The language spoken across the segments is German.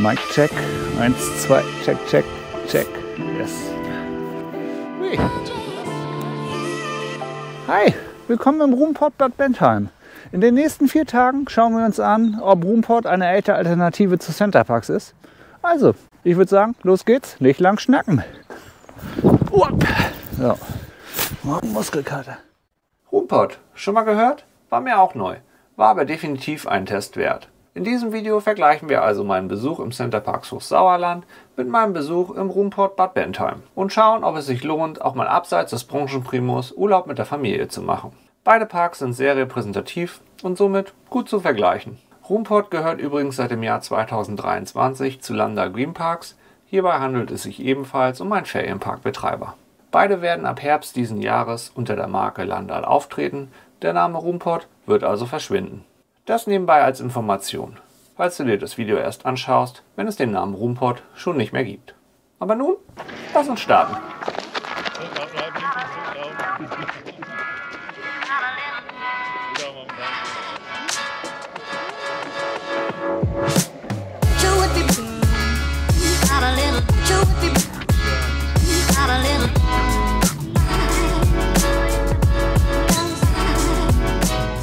Mic check. Eins, zwei, check, check, check. Yes. Hi, willkommen im Roomport Bad Bentheim. In den nächsten vier Tagen schauen wir uns an, ob Roomport eine echte Alternative zu Centerparks ist. Also, ich würde sagen, los geht's, nicht lang schnacken. Uap. So, morgen Muskelkater. Roompot, schon mal gehört? War mir auch neu, war aber definitiv ein Test wert. In diesem Video vergleichen wir also meinen Besuch im Centerparks Hochsauerland mit meinem Besuch im Roomport Bad Bentheim und schauen, ob es sich lohnt, auch mal abseits des Branchenprimus Urlaub mit der Familie zu machen. Beide Parks sind sehr repräsentativ und somit gut zu vergleichen. Roomport gehört übrigens seit dem Jahr 2023 zu Landa Green Parks. Hierbei handelt es sich ebenfalls um einen Ferienparkbetreiber. Beide werden ab Herbst diesen Jahres unter der Marke Landal auftreten, der Name Roomport wird also verschwinden. Das nebenbei als Information, falls du dir das Video erst anschaust, wenn es den Namen Roomport schon nicht mehr gibt. Aber nun, lass uns starten.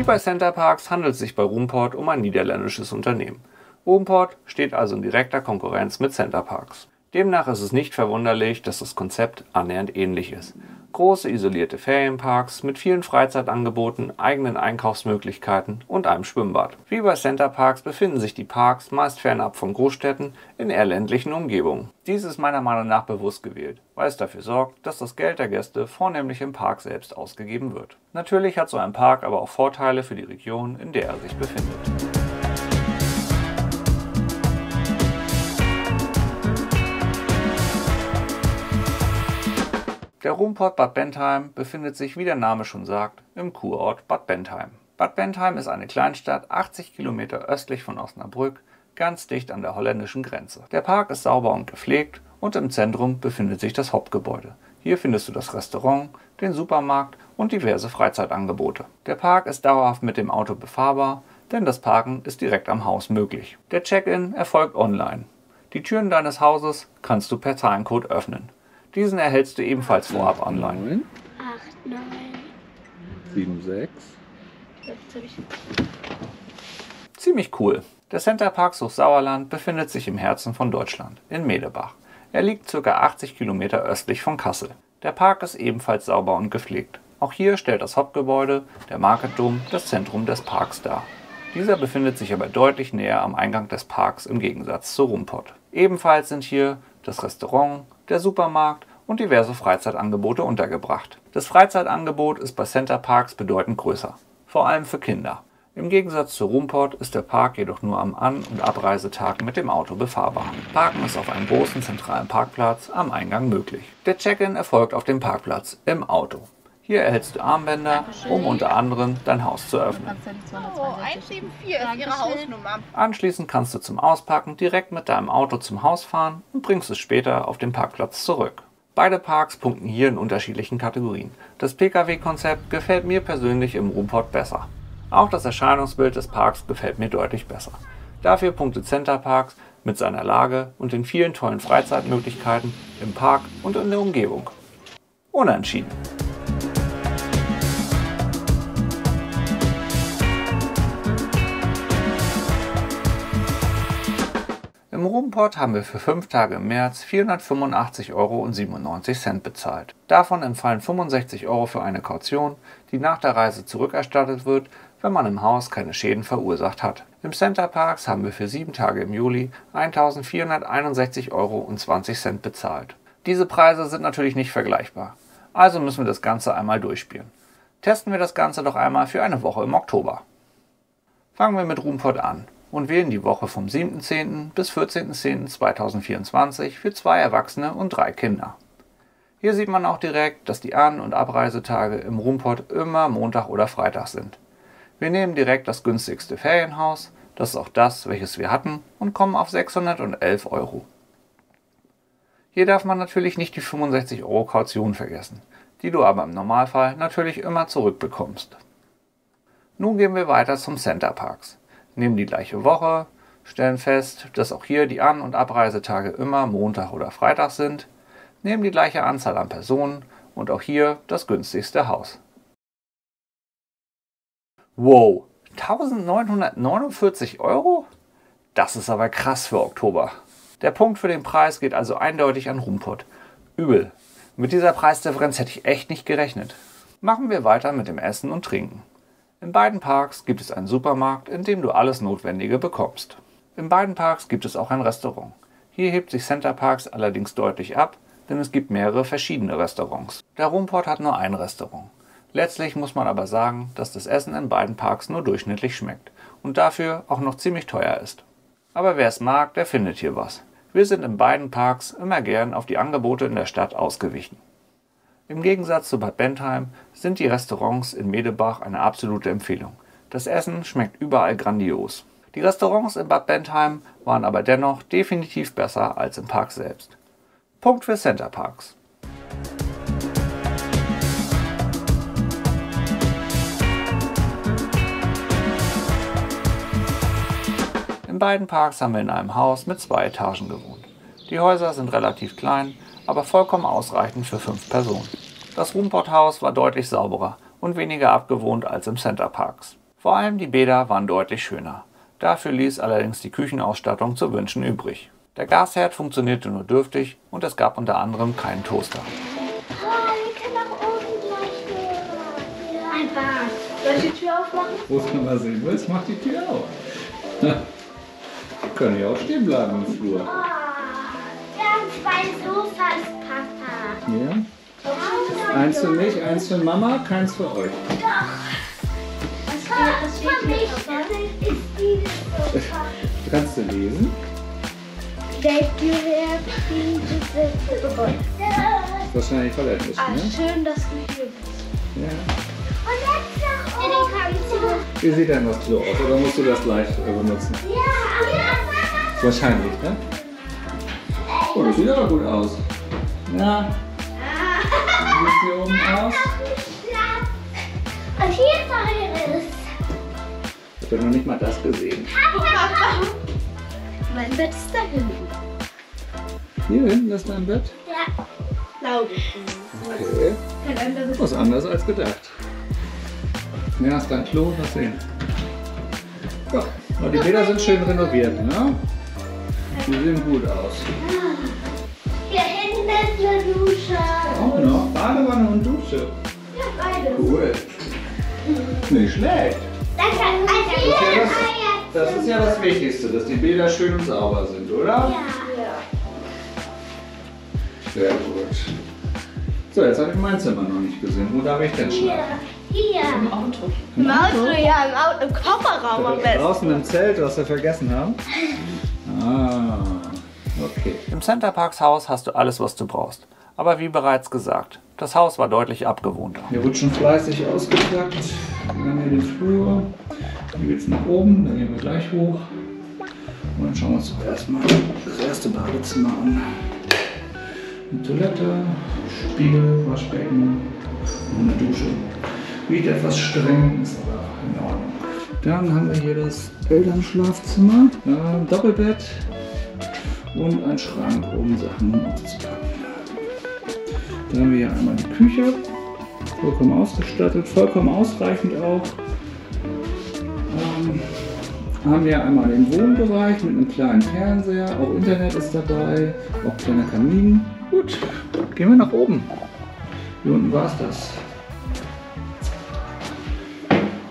Wie bei Center Parks handelt es sich bei Roomport um ein niederländisches Unternehmen. Roomport steht also in direkter Konkurrenz mit Center Parks. Demnach ist es nicht verwunderlich, dass das Konzept annähernd ähnlich ist. Große isolierte Ferienparks mit vielen Freizeitangeboten, eigenen Einkaufsmöglichkeiten und einem Schwimmbad. Wie bei Center Parks befinden sich die Parks meist fernab von Großstädten in eher ländlichen Umgebungen. Dies ist meiner Meinung nach bewusst gewählt, weil es dafür sorgt, dass das Geld der Gäste vornehmlich im Park selbst ausgegeben wird. Natürlich hat so ein Park aber auch Vorteile für die Region, in der er sich befindet. Der Ruhmport Bad Bentheim befindet sich, wie der Name schon sagt, im Kurort Bad Bentheim. Bad Bentheim ist eine Kleinstadt 80 Kilometer östlich von Osnabrück, ganz dicht an der holländischen Grenze. Der Park ist sauber und gepflegt und im Zentrum befindet sich das Hauptgebäude. Hier findest du das Restaurant, den Supermarkt und diverse Freizeitangebote. Der Park ist dauerhaft mit dem Auto befahrbar, denn das Parken ist direkt am Haus möglich. Der Check-in erfolgt online. Die Türen deines Hauses kannst du per Zahlencode öffnen. Diesen erhältst du ebenfalls vorab online. 8, 9, 7, 6. Ziemlich cool. Der Center Park Sauerland befindet sich im Herzen von Deutschland, in Medebach. Er liegt ca. 80 Kilometer östlich von Kassel. Der Park ist ebenfalls sauber und gepflegt. Auch hier stellt das Hauptgebäude, der Market Dome, das Zentrum des Parks dar. Dieser befindet sich aber deutlich näher am Eingang des Parks im Gegensatz zu Rumpott. Ebenfalls sind hier das Restaurant, der Supermarkt und diverse Freizeitangebote untergebracht. Das Freizeitangebot ist bei Center Parks bedeutend größer, vor allem für Kinder. Im Gegensatz zu Roomport ist der Park jedoch nur am An- und Abreisetag mit dem Auto befahrbar. Parken ist auf einem großen zentralen Parkplatz am Eingang möglich. Der Check-in erfolgt auf dem Parkplatz im Auto. Hier erhältst du Armbänder, um unter anderem dein Haus zu öffnen. Oh, 174 ist Ihre Hausnummer. Anschließend kannst du zum Auspacken direkt mit deinem Auto zum Haus fahren und bringst es später auf den Parkplatz zurück. Beide Parks punkten hier in unterschiedlichen Kategorien. Das Pkw-Konzept gefällt mir persönlich im Ruhrpott besser. Auch das Erscheinungsbild des Parks gefällt mir deutlich besser. Dafür punktet Center Parks mit seiner Lage und den vielen tollen Freizeitmöglichkeiten im Park und in der Umgebung. Unentschieden. Roomport haben wir für 5 Tage im März 485,97 Euro bezahlt. Davon entfallen 65 Euro für eine Kaution, die nach der Reise zurückerstattet wird, wenn man im Haus keine Schäden verursacht hat. Im Center Parks haben wir für 7 Tage im Juli 1461,20 Euro bezahlt. Diese Preise sind natürlich nicht vergleichbar, also müssen wir das Ganze einmal durchspielen. Testen wir das Ganze doch einmal für eine Woche im Oktober. Fangen wir mit Roomport an und wählen die Woche vom 7.10. bis 14.10.2024 für zwei Erwachsene und drei Kinder. Hier sieht man auch direkt, dass die An- und Abreisetage im Roomport immer Montag oder Freitag sind. Wir nehmen direkt das günstigste Ferienhaus, das ist auch das, welches wir hatten, und kommen auf 611 Euro. Hier darf man natürlich nicht die 65 Euro Kaution vergessen, die du aber im Normalfall natürlich immer zurückbekommst. Nun gehen wir weiter zum Center Parks nehmen die gleiche Woche, stellen fest, dass auch hier die An- und Abreisetage immer Montag oder Freitag sind, nehmen die gleiche Anzahl an Personen und auch hier das günstigste Haus. Wow, 1949 Euro? Das ist aber krass für Oktober. Der Punkt für den Preis geht also eindeutig an Rumpott. Übel. Mit dieser Preisdifferenz hätte ich echt nicht gerechnet. Machen wir weiter mit dem Essen und Trinken. In beiden Parks gibt es einen Supermarkt, in dem du alles Notwendige bekommst. In beiden Parks gibt es auch ein Restaurant. Hier hebt sich Center Parks allerdings deutlich ab, denn es gibt mehrere verschiedene Restaurants. Der Rumport hat nur ein Restaurant. Letztlich muss man aber sagen, dass das Essen in beiden Parks nur durchschnittlich schmeckt und dafür auch noch ziemlich teuer ist. Aber wer es mag, der findet hier was. Wir sind in beiden Parks immer gern auf die Angebote in der Stadt ausgewichen. Im Gegensatz zu Bad Bentheim sind die Restaurants in Medebach eine absolute Empfehlung. Das Essen schmeckt überall grandios. Die Restaurants in Bad Bentheim waren aber dennoch definitiv besser als im Park selbst. Punkt für Center Parks. In beiden Parks haben wir in einem Haus mit zwei Etagen gewohnt. Die Häuser sind relativ klein, aber vollkommen ausreichend für fünf Personen. Das Rumport-Haus war deutlich sauberer und weniger abgewohnt als im Center Parks. Vor allem die Bäder waren deutlich schöner. Dafür ließ allerdings die Küchenausstattung zu wünschen übrig. Der Gasherd funktionierte nur dürftig und es gab unter anderem keinen Toaster. Oh, wir können auch oben gleich hören. Ein Bad. Soll ich die Tür aufmachen? Wo es mal sehen willst, mach die Tür auf. Wir können ja auch stehen bleiben im Flur. Haben zwei Sofas, Papa. Ja? Eins für mich, eins für Mama, keins für euch. Was für mich ist dieses Sofa. Kannst du lesen? Thank you, Herr Wahrscheinlich verletzt, Ah, ne? schön, dass du hier bist. Ja. Und jetzt nach oben. Wie sieht denn das Klo aus? Oder musst du das gleich äh, benutzen? Ja, ja. Wahrscheinlich, ne? Oh, das sieht aber gut aus. Ja. Wie sieht hier oben aus? Und hier ist eures. Ich habe noch nicht mal das gesehen. Mein Bett ist da hinten. Hier hinten ist dein Bett? Ja. Glaube ich. Okay. Was anders als gedacht. Ja, ist dein Klo, mal sehen. Ja, die Bäder sind schön renoviert, ne? Die sehen gut aus. Hier hinten ist eine Dusche. Auch noch Badewanne und Dusche. Ja, beide. Cool. Nicht schlecht. Danke. Also Das ist, ja das, das ist ja das Wichtigste, dass die Bäder schön und sauber sind, oder? Ja. Sehr gut. So, jetzt habe ich mein Zimmer noch nicht gesehen. Wo darf ich denn Hier. schlafen? Hier. Im Auto. Im Auto, ja, im Auto, im Kofferraum am besten. Draußen im Zelt, was wir vergessen haben. Ah, okay. Im Center Parks Haus hast du alles, was du brauchst. Aber wie bereits gesagt, das Haus war deutlich abgewohnter. Hier wird schon fleißig ausgepackt. Wir haben hier den Flur. Hier geht's nach oben, dann gehen wir gleich hoch. Und dann schauen wir uns doch erstmal das erste Badezimmer an. Eine Toilette, Spiegel, Waschbecken und eine Dusche. Riecht etwas streng, ist aber in Ordnung. Dann haben wir hier das Elternschlafzimmer, äh, Doppelbett und ein Schrank, um Sachen auszupacken. Dann haben wir hier einmal die Küche, vollkommen ausgestattet, vollkommen ausreichend auch. Ähm, haben wir einmal den Wohnbereich mit einem kleinen Fernseher, auch Internet ist dabei, auch kleiner Kamin. Gut, gehen wir nach oben. Hier unten war es das.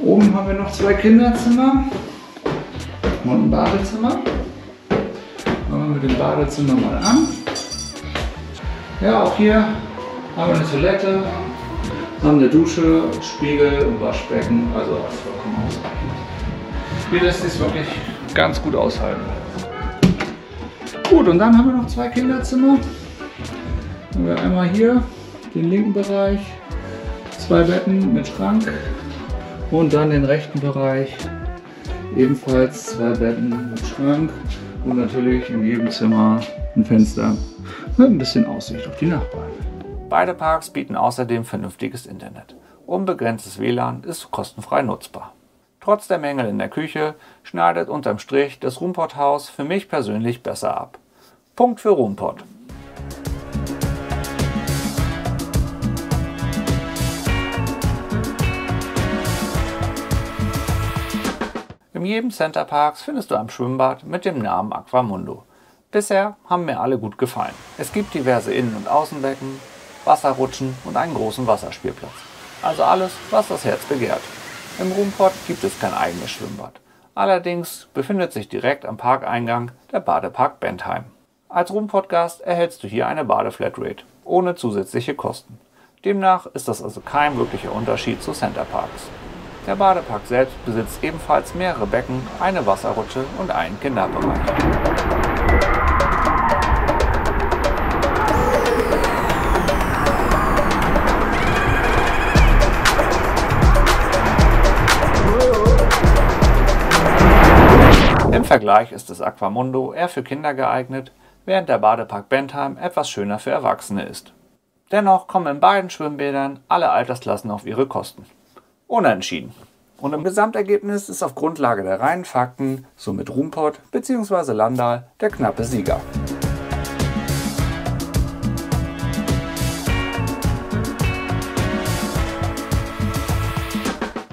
Oben haben wir noch zwei Kinderzimmer und ein Badezimmer. Fangen wir mit dem Badezimmer mal an. Ja, auch hier haben wir eine Toilette, haben eine Dusche, Spiegel und Waschbecken, also alles vollkommen ausreichend. Hier lässt sich wirklich ganz gut aushalten. Gut, und dann haben wir noch zwei Kinderzimmer. Haben wir einmal hier den linken Bereich, zwei Betten mit Schrank und dann den rechten Bereich ebenfalls zwei Betten mit Schrank und natürlich in jedem Zimmer ein Fenster mit ein bisschen Aussicht auf die Nachbarn. Beide Parks bieten außerdem vernünftiges Internet. Unbegrenztes WLAN ist kostenfrei nutzbar. Trotz der Mängel in der Küche schneidet unterm Strich das Roompot Haus für mich persönlich besser ab. Punkt für Roompot. In jedem Center Parks findest du ein Schwimmbad mit dem Namen Aquamundo. Bisher haben mir alle gut gefallen. Es gibt diverse Innen- und Außenbecken, Wasserrutschen und einen großen Wasserspielplatz. Also alles, was das Herz begehrt. Im Roomport gibt es kein eigenes Schwimmbad. Allerdings befindet sich direkt am Parkeingang der Badepark Bentheim. Als Roomport-Gast erhältst du hier eine Badeflatrate, ohne zusätzliche Kosten. Demnach ist das also kein wirklicher Unterschied zu Center Parks. Der Badepark selbst besitzt ebenfalls mehrere Becken, eine Wasserrutsche und einen Kinderbereich. Im Vergleich ist das Aquamundo eher für Kinder geeignet, während der Badepark Bentheim etwas schöner für Erwachsene ist. Dennoch kommen in beiden Schwimmbädern alle Altersklassen auf ihre Kosten. Unentschieden. Und im Gesamtergebnis ist auf Grundlage der reinen Fakten somit Rumport bzw. Landal der knappe Sieger.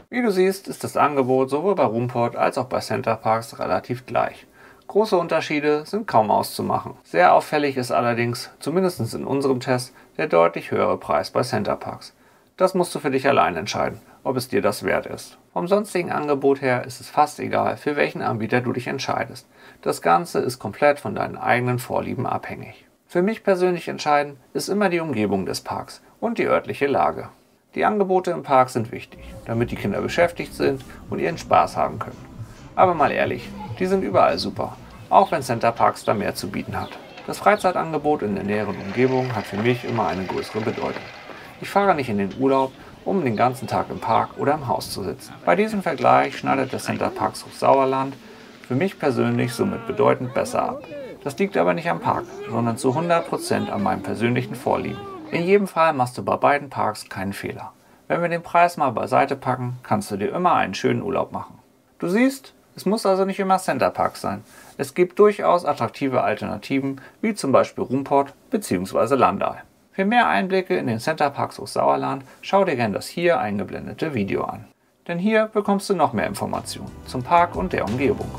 Wie du siehst, ist das Angebot sowohl bei Roomport als auch bei Center Parks relativ gleich. Große Unterschiede sind kaum auszumachen. Sehr auffällig ist allerdings, zumindest in unserem Test, der deutlich höhere Preis bei Center Parks. Das musst du für dich allein entscheiden, ob es dir das wert ist. Vom sonstigen Angebot her ist es fast egal, für welchen Anbieter du dich entscheidest. Das Ganze ist komplett von deinen eigenen Vorlieben abhängig. Für mich persönlich entscheidend ist immer die Umgebung des Parks und die örtliche Lage. Die Angebote im Park sind wichtig, damit die Kinder beschäftigt sind und ihren Spaß haben können. Aber mal ehrlich, die sind überall super, auch wenn Center Parks da mehr zu bieten hat. Das Freizeitangebot in der näheren Umgebung hat für mich immer eine größere Bedeutung. Ich fahre nicht in den Urlaub, um den ganzen Tag im Park oder im Haus zu sitzen. Bei diesem Vergleich schneidet der Center Parks Sauerland für mich persönlich somit bedeutend besser ab. Das liegt aber nicht am Park, sondern zu 100% an meinem persönlichen Vorlieben. In jedem Fall machst du bei beiden Parks keinen Fehler. Wenn wir den Preis mal beiseite packen, kannst du dir immer einen schönen Urlaub machen. Du siehst, es muss also nicht immer Center Park sein. Es gibt durchaus attraktive Alternativen, wie zum Beispiel Rumport bzw. Landal. Für mehr Einblicke in den Center Parks Sauerland schau dir gerne das hier eingeblendete Video an. Denn hier bekommst du noch mehr Informationen zum Park und der Umgebung.